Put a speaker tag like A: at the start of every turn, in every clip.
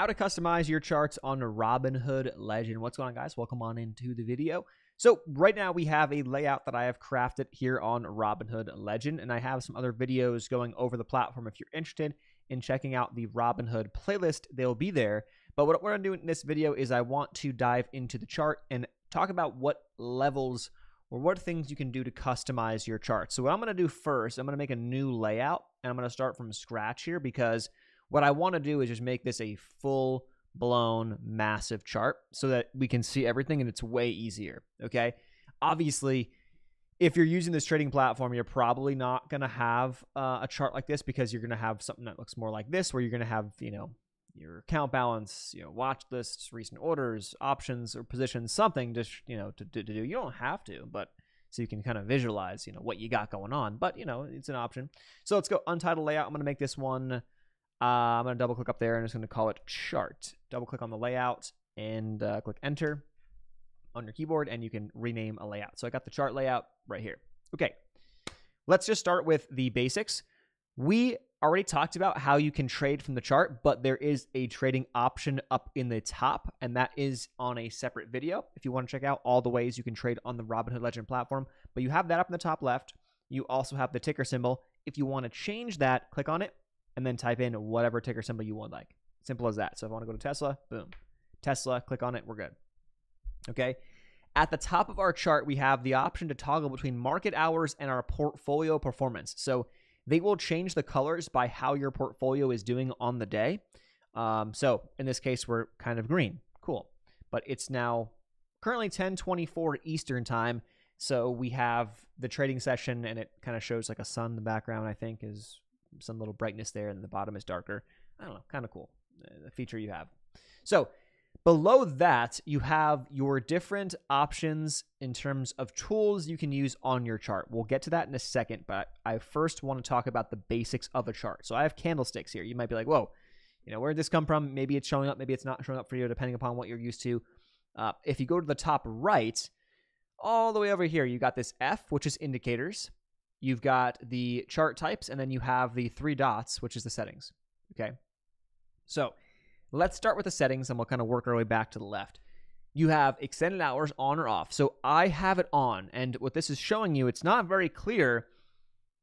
A: how to customize your charts on Robinhood Legend. What's going on, guys? Welcome on into the video. So right now we have a layout that I have crafted here on Robinhood Legend, and I have some other videos going over the platform. If you're interested in checking out the Robinhood playlist, they'll be there. But what we're going to do in this video is I want to dive into the chart and talk about what levels or what things you can do to customize your chart. So what I'm going to do first, I'm going to make a new layout, and I'm going to start from scratch here because – what I want to do is just make this a full blown massive chart so that we can see everything and it's way easier. Okay. Obviously, if you're using this trading platform, you're probably not going to have uh, a chart like this because you're going to have something that looks more like this, where you're going to have, you know, your account balance, you know, watch lists, recent orders, options, or positions, something to, you know, to, to, to do. You don't have to, but so you can kind of visualize, you know, what you got going on. But, you know, it's an option. So let's go untitled layout. I'm going to make this one uh, I'm going to double click up there and I'm going to call it chart. Double click on the layout and uh, click enter on your keyboard and you can rename a layout. So I got the chart layout right here. Okay, let's just start with the basics. We already talked about how you can trade from the chart, but there is a trading option up in the top, and that is on a separate video if you want to check out all the ways you can trade on the Robinhood Legend platform. But you have that up in the top left. You also have the ticker symbol. If you want to change that, click on it and then type in whatever ticker symbol you would like. Simple as that. So if I want to go to Tesla, boom. Tesla, click on it, we're good. Okay. At the top of our chart, we have the option to toggle between market hours and our portfolio performance. So they will change the colors by how your portfolio is doing on the day. Um, so in this case, we're kind of green. Cool. But it's now currently 1024 Eastern time. So we have the trading session and it kind of shows like a sun in the background, I think is some little brightness there, and the bottom is darker. I don't know, kind of cool. Uh, the feature you have. So below that, you have your different options in terms of tools you can use on your chart. We'll get to that in a second, but I first want to talk about the basics of a chart. So I have candlesticks here. You might be like, whoa, you know, where did this come from? Maybe it's showing up, maybe it's not showing up for you, depending upon what you're used to. Uh, if you go to the top right, all the way over here, you got this F, which is indicators you've got the chart types, and then you have the three dots, which is the settings. Okay. So let's start with the settings and we'll kind of work our way back to the left. You have extended hours on or off. So I have it on. And what this is showing you, it's not very clear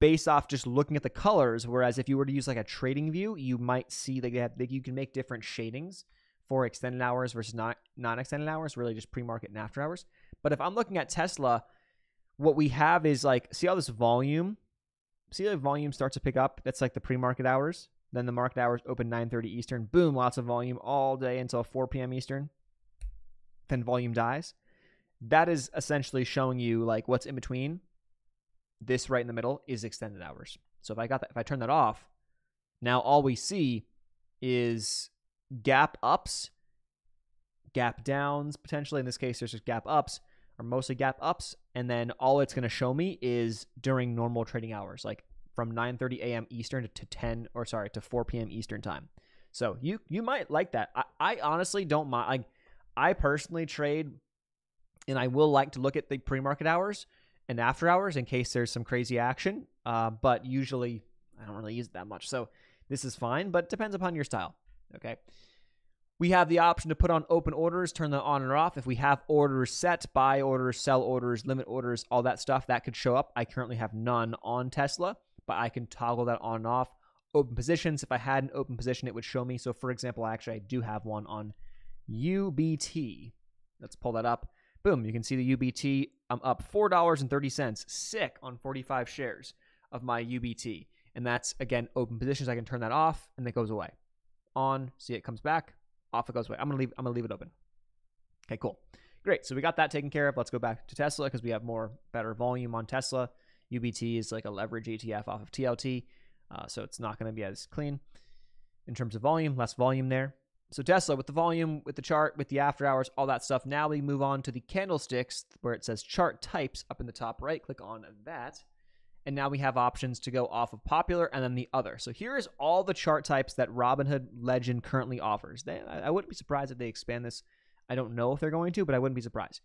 A: based off just looking at the colors. Whereas if you were to use like a TradingView, you might see that have, that you can make different shadings for extended hours versus not non-extended hours, really just pre-market and after hours. But if I'm looking at Tesla, what we have is like, see all this volume? See the volume starts to pick up? That's like the pre-market hours. Then the market hours open 9:30 Eastern. Boom, lots of volume all day until 4 p.m. Eastern. Then volume dies. That is essentially showing you like what's in between. This right in the middle is extended hours. So if I got that, if I turn that off, now all we see is gap ups, gap downs potentially. In this case, there's just gap ups, are mostly gap ups, and then all it's going to show me is during normal trading hours, like from 9:30 a.m. Eastern to 10 or sorry to 4 p.m. Eastern time. So you you might like that. I, I honestly don't mind. Like I personally trade, and I will like to look at the pre-market hours and after hours in case there's some crazy action. Uh, but usually I don't really use it that much. So this is fine, but depends upon your style. Okay. We have the option to put on open orders, turn them on or off. If we have orders set, buy orders, sell orders, limit orders, all that stuff, that could show up. I currently have none on Tesla, but I can toggle that on and off. Open positions, if I had an open position, it would show me. So, for example, actually, I do have one on UBT. Let's pull that up. Boom, you can see the UBT. I'm up $4.30. Sick on 45 shares of my UBT. And that's, again, open positions. I can turn that off and it goes away. On, see it comes back off it goes away. I'm gonna leave. I'm gonna leave it open. Okay, cool, great. So we got that taken care of. Let's go back to Tesla because we have more better volume on Tesla. UBT is like a leverage ETF off of TLT, uh, so it's not going to be as clean in terms of volume. Less volume there. So Tesla with the volume, with the chart, with the after hours, all that stuff. Now we move on to the candlesticks where it says chart types up in the top right. Click on that. And now we have options to go off of popular and then the other. So here is all the chart types that Robinhood Legend currently offers. They, I wouldn't be surprised if they expand this. I don't know if they're going to, but I wouldn't be surprised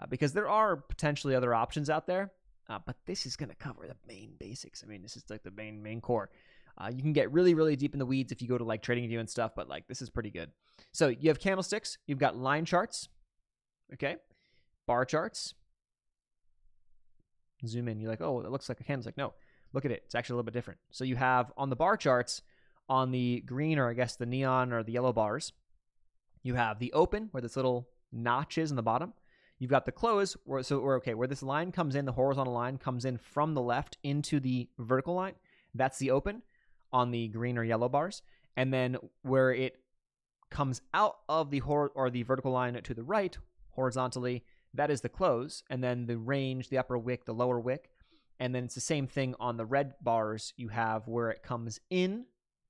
A: uh, because there are potentially other options out there. Uh, but this is going to cover the main basics. I mean, this is like the main main core. Uh, you can get really, really deep in the weeds if you go to like TradingView and stuff, but like this is pretty good. So you have candlesticks, you've got line charts, okay, bar charts. Zoom in, you're like, oh, it looks like a candle. It's like, No, look at it. It's actually a little bit different. So you have on the bar charts, on the green or I guess the neon or the yellow bars, you have the open where this little notch is in the bottom. You've got the close where so we're okay where this line comes in, the horizontal line comes in from the left into the vertical line. That's the open on the green or yellow bars, and then where it comes out of the hor- or the vertical line to the right horizontally, that is the close, and then the range, the upper wick, the lower wick, and then it's the same thing on the red bars. You have where it comes in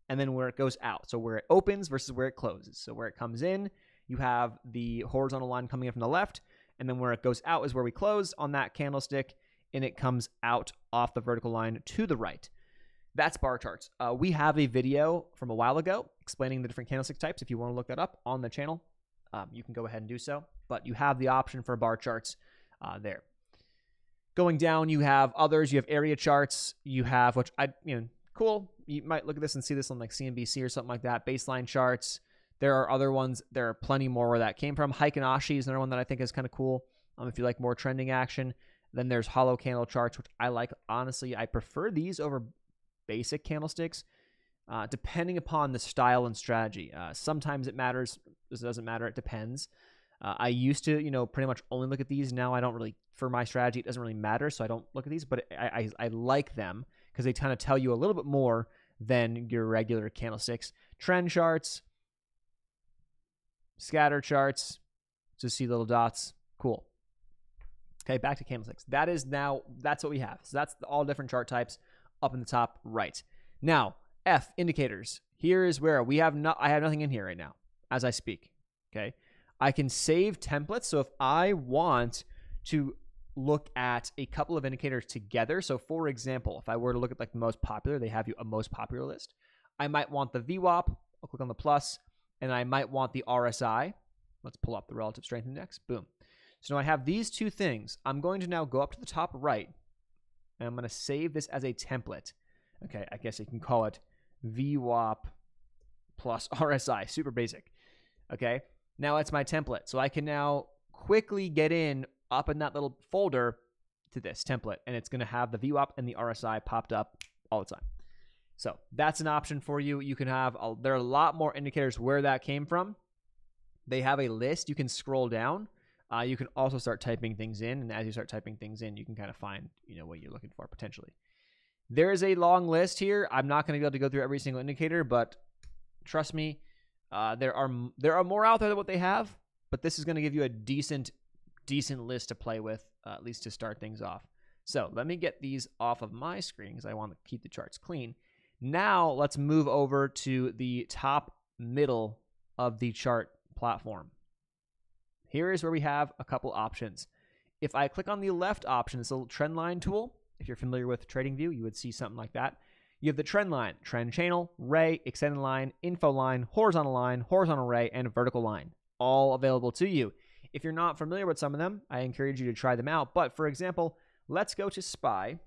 A: and then where it goes out. So where it opens versus where it closes. So where it comes in, you have the horizontal line coming in from the left, and then where it goes out is where we close on that candlestick, and it comes out off the vertical line to the right. That's bar charts. Uh, we have a video from a while ago explaining the different candlestick types. If you want to look that up on the channel, um, you can go ahead and do so. But you have the option for bar charts uh, there. Going down, you have others. You have area charts. You have which I you know cool. You might look at this and see this on like CNBC or something like that. Baseline charts. There are other ones. There are plenty more where that came from. Heikin Ashi is another one that I think is kind of cool. Um, if you like more trending action, then there's hollow candle charts, which I like. Honestly, I prefer these over basic candlesticks, uh, depending upon the style and strategy. Uh, sometimes it matters. This doesn't matter. It depends. Uh, I used to, you know, pretty much only look at these. Now I don't really, for my strategy, it doesn't really matter, so I don't look at these. But I, I, I like them because they kind of tell you a little bit more than your regular candlesticks. Trend charts, scatter charts, just see little dots. Cool. Okay, back to candlesticks. That is now, that's what we have. So that's all different chart types up in the top right. Now, F indicators. Here is where we have not, I have nothing in here right now as I speak. Okay. I can save templates. So if I want to look at a couple of indicators together. So for example, if I were to look at like the most popular, they have you a most popular list. I might want the VWAP. I'll click on the plus, and I might want the RSI. Let's pull up the relative strength index. Boom. So now I have these two things. I'm going to now go up to the top right, and I'm going to save this as a template. Okay, I guess you can call it VWAP plus RSI, super basic. Okay, now it's my template. So I can now quickly get in up in that little folder to this template, and it's going to have the VWAP and the RSI popped up all the time. So that's an option for you. You can have, a, there are a lot more indicators where that came from. They have a list. You can scroll down. Uh, you can also start typing things in, and as you start typing things in, you can kind of find, you know, what you're looking for potentially. There is a long list here. I'm not going to be able to go through every single indicator, but trust me, uh, there are there are more out there than what they have. But this is going to give you a decent decent list to play with, uh, at least to start things off. So let me get these off of my screen because I want to keep the charts clean. Now let's move over to the top middle of the chart platform. Here is where we have a couple options. If I click on the left option, this little trend line tool, if you're familiar with TradingView, you would see something like that. You have the trend line, trend channel, ray, extended line, info line, horizontal line, horizontal ray, and vertical line, all available to you. If you're not familiar with some of them, I encourage you to try them out. But for example, let's go to SPY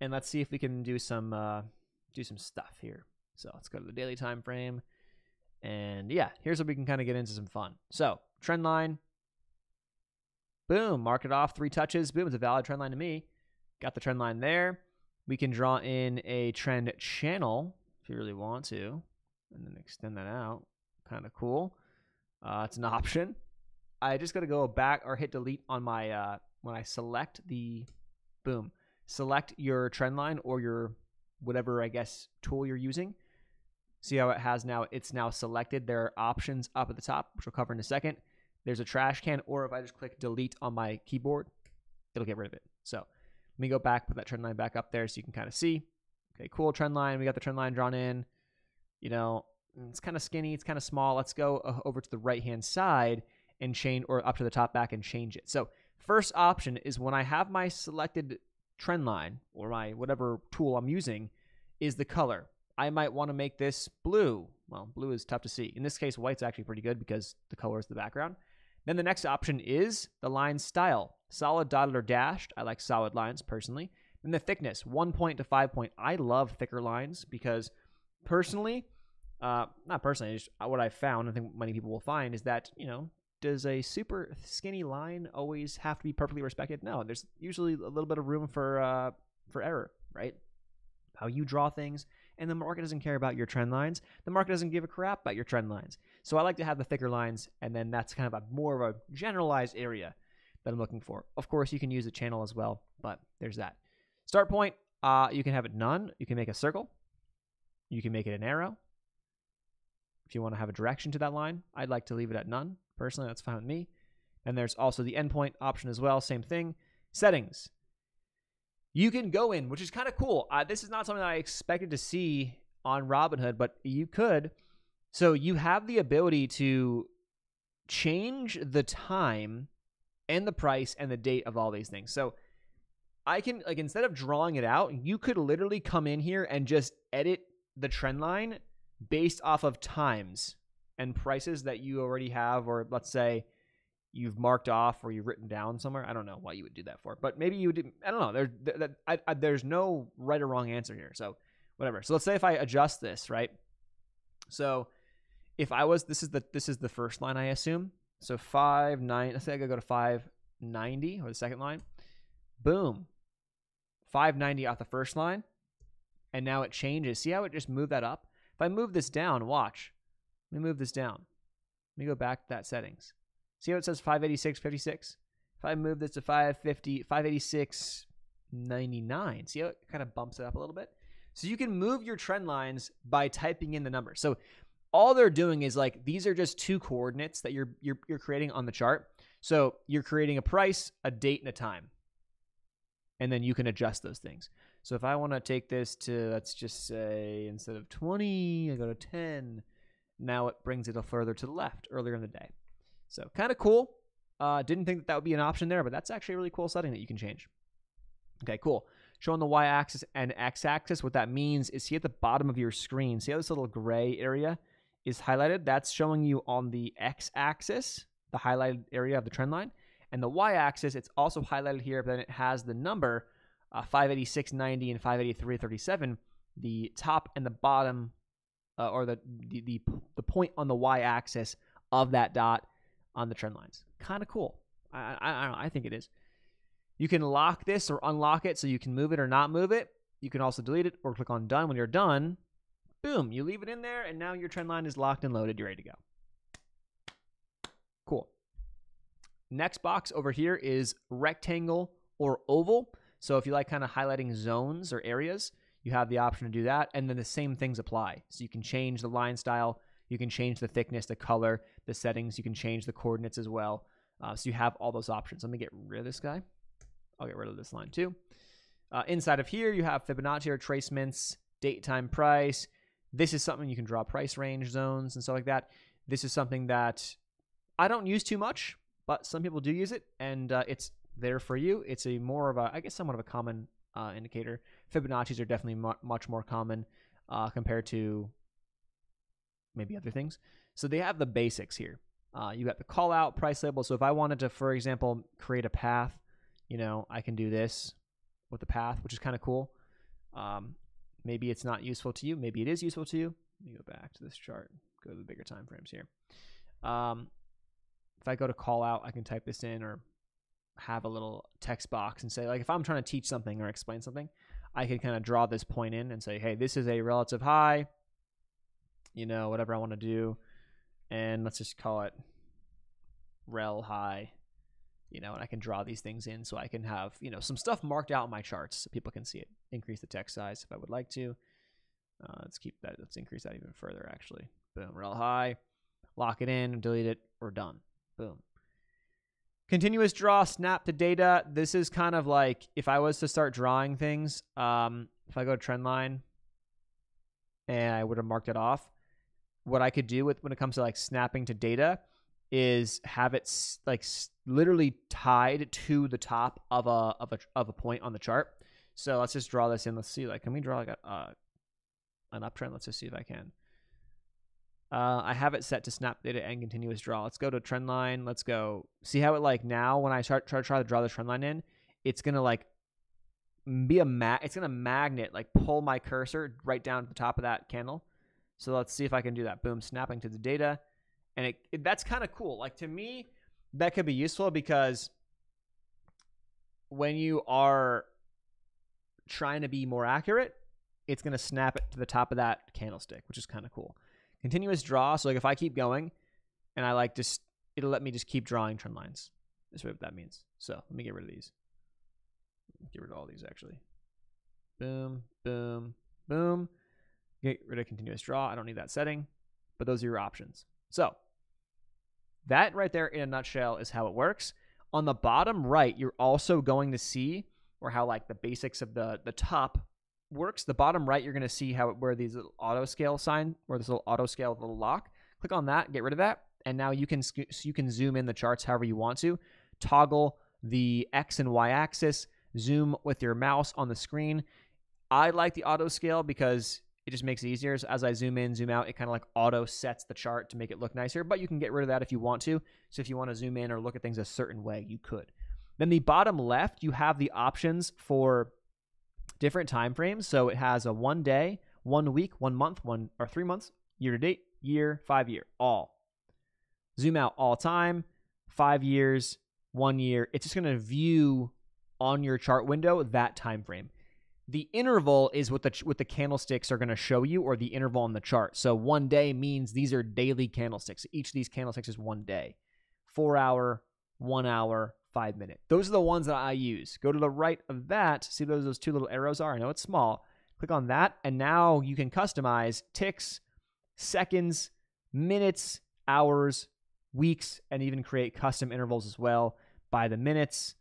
A: and let's see if we can do some uh, do some stuff here. So let's go to the daily time frame. And yeah, here's where we can kind of get into some fun. So trend line, boom, mark it off, three touches, boom, it's a valid trend line to me. Got the trend line there. We can draw in a trend channel if you really want to, and then extend that out. Kind of cool. Uh, it's an option. I just got to go back or hit delete on my uh, when I select the boom. Select your trend line or your whatever I guess tool you're using. See how it has now? It's now selected. There are options up at the top, which we'll cover in a second. There's a trash can, or if I just click delete on my keyboard, it'll get rid of it. So let me go back, put that trend line back up there so you can kind of see. Okay, cool trend line. We got the trend line drawn in. You know, it's kind of skinny, it's kind of small. Let's go uh, over to the right hand side and change, or up to the top back and change it. So, first option is when I have my selected trend line or my whatever tool I'm using, is the color. I might want to make this blue. Well, blue is tough to see. In this case, white's actually pretty good because the color is the background. Then the next option is the line style. Solid, dotted, or dashed. I like solid lines personally. And the thickness, one point to five point. I love thicker lines because personally, uh, not personally, just what I found, I think many people will find is that, you know, does a super skinny line always have to be perfectly respected? No, there's usually a little bit of room for uh, for error, right? How you draw things, and the market doesn't care about your trend lines. The market doesn't give a crap about your trend lines. So I like to have the thicker lines, and then that's kind of a more of a generalized area that I'm looking for. Of course, you can use a channel as well, but there's that. Start point, uh, you can have it none. You can make a circle. You can make it an arrow. If you want to have a direction to that line, I'd like to leave it at none. Personally, that's fine with me. And there's also the endpoint option as well. Same thing. Settings. You can go in, which is kind of cool. Uh, this is not something that I expected to see on Robinhood, but you could. So you have the ability to change the time and the price and the date of all these things. So I can like instead of drawing it out, you could literally come in here and just edit the trend line based off of times and prices that you already have or let's say you've marked off or you've written down somewhere. I don't know why you would do that for, but maybe you would. I don't know. There, I, I, there's no right or wrong answer here. So whatever. So let's say if I adjust this, right? So if I was this is the this is the first line I assume. So five nine. Let's say I go to five ninety or the second line. Boom. 590 off the first line. And now it changes. See how it just moved that up? If I move this down, watch. Let me move this down. Let me go back to that settings. See how it says 586.56? If I move this to 550, 586.99, see how it kind of bumps it up a little bit? So you can move your trend lines by typing in the number. So all they're doing is like these are just two coordinates that you're you're you're creating on the chart. So you're creating a price, a date, and a time. And then you can adjust those things. So if I want to take this to let's just say instead of 20, I go to 10. Now it brings it a further to the left earlier in the day. So kind of cool. Uh, didn't think that that would be an option there, but that's actually a really cool setting that you can change. Okay, cool. Showing the y-axis and x-axis, what that means is see at the bottom of your screen, see how this little gray area is highlighted? That's showing you on the x-axis, the highlighted area of the trend line. And the y-axis, it's also highlighted here, but then it has the number uh, 586.90 and 583.37, the top and the bottom, uh, or the, the, the, the point on the y-axis of that dot on the trend lines. Kind of cool. I, I, I, I think it is. You can lock this or unlock it so you can move it or not move it. You can also delete it or click on done. When you're done, boom, you leave it in there and now your trend line is locked and loaded. You're ready to go. Cool. Next box over here is rectangle or oval. So if you like kind of highlighting zones or areas, you have the option to do that. And then the same things apply. So you can change the line style, you can change the thickness, the color, the settings. You can change the coordinates as well. Uh, so you have all those options. Let me get rid of this guy. I'll get rid of this line too. Uh, inside of here, you have Fibonacci retracements, date, time, price. This is something you can draw price range zones and stuff like that. This is something that I don't use too much, but some people do use it, and uh, it's there for you. It's a more of a, I guess, somewhat of a common uh, indicator. Fibonacci's are definitely mu much more common uh, compared to maybe other things. So they have the basics here. Uh, you got the call out price label. So if I wanted to, for example, create a path, you know, I can do this with the path, which is kind of cool. Um, maybe it's not useful to you. Maybe it is useful to you. Let me go back to this chart. Go to the bigger time frames here. Um, if I go to call out, I can type this in or have a little text box and say, like, if I'm trying to teach something or explain something, I can kind of draw this point in and say, hey, this is a relative high you know, whatever I want to do. And let's just call it rel high, you know, and I can draw these things in so I can have, you know, some stuff marked out in my charts so people can see it. Increase the text size if I would like to. Uh, let's keep that, let's increase that even further actually. Boom, rel high, lock it in, delete it, we're done. Boom. Continuous draw, snap to data. This is kind of like if I was to start drawing things, um, if I go to trend line and I would have marked it off, what I could do with when it comes to like snapping to data is have it like literally tied to the top of a of a of a point on the chart. So let's just draw this in. Let's see, like, can we draw like a uh, an uptrend? Let's just see if I can. Uh, I have it set to snap data and continuous draw. Let's go to trend line. Let's go see how it like now when I start try, to try to draw the trend line in, it's gonna like be a mat. It's gonna magnet like pull my cursor right down to the top of that candle. So let's see if I can do that. Boom, snapping to the data, and it, it that's kind of cool. Like to me, that could be useful because when you are trying to be more accurate, it's gonna snap it to the top of that candlestick, which is kind of cool. Continuous draw. So like if I keep going, and I like just it'll let me just keep drawing trend lines. That's what that means. So let me get rid of these. Get rid of all these actually. Boom, boom, boom. Get rid of continuous draw. I don't need that setting, but those are your options. So that right there in a nutshell is how it works. On the bottom right, you're also going to see or how like the basics of the the top works. The bottom right, you're going to see how where these little auto scale sign, where this little auto scale little lock. Click on that, get rid of that, and now you can you can zoom in the charts however you want to. Toggle the X and Y axis zoom with your mouse on the screen. I like the auto scale because it just makes it easier. So as I zoom in, zoom out, it kind of like auto sets the chart to make it look nicer, but you can get rid of that if you want to. So if you want to zoom in or look at things a certain way, you could. Then the bottom left, you have the options for different time frames. So it has a one day, one week, one month, one or three months, year to date, year, five year, all. Zoom out all time, five years, one year. It's just going to view on your chart window that time frame. The interval is what the what the candlesticks are going to show you, or the interval on the chart. So one day means these are daily candlesticks. Each of these candlesticks is one day, four hour, one hour, five minute. Those are the ones that I use. Go to the right of that. See those those two little arrows are. I know it's small. Click on that, and now you can customize ticks, seconds, minutes, hours, weeks, and even create custom intervals as well by the minutes,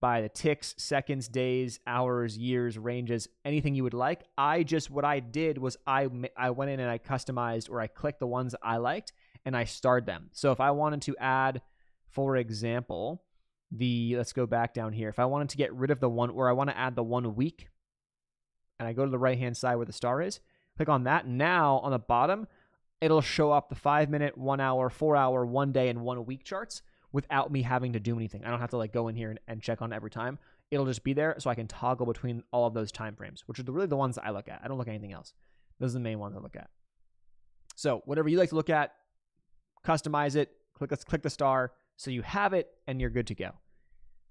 A: by the ticks, seconds, days, hours, years, ranges, anything you would like. I just what I did was I I went in and I customized or I clicked the ones I liked and I starred them. So if I wanted to add, for example, the let's go back down here. If I wanted to get rid of the one or I want to add the one week, and I go to the right hand side where the star is, click on that. Now on the bottom, it'll show up the five minute, one hour, four hour, one day, and one week charts without me having to do anything. I don't have to like go in here and, and check on every time. It'll just be there so I can toggle between all of those time frames, which are the, really the ones I look at. I don't look at anything else. Those are the main ones I look at. So whatever you like to look at, customize it, click click the star so you have it and you're good to go.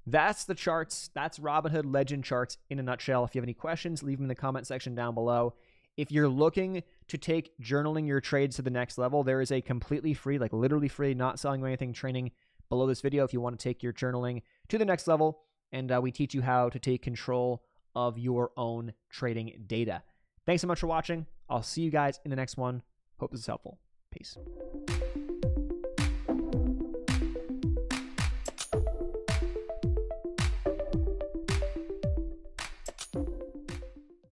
A: That's the charts. That's Robinhood Legend charts in a nutshell. If you have any questions, leave them in the comment section down below. If you're looking to take journaling your trades to the next level, there is a completely free, like literally free, not selling anything training below this video if you want to take your journaling to the next level. And uh, we teach you how to take control of your own trading data. Thanks so much for watching. I'll see you guys in the next one. Hope this is helpful. Peace.